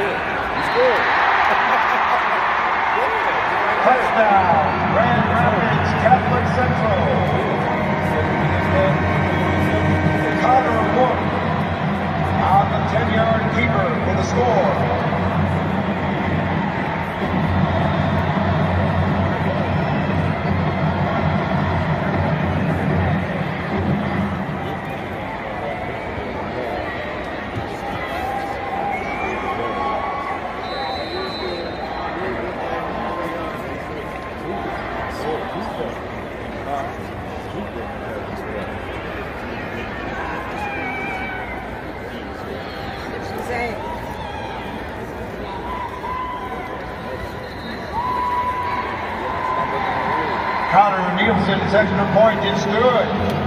did it. He. Touchdown, Grand Rapids Catholic Central. Connor Wood on the 10-yard Connor Nielsen's extra point is good.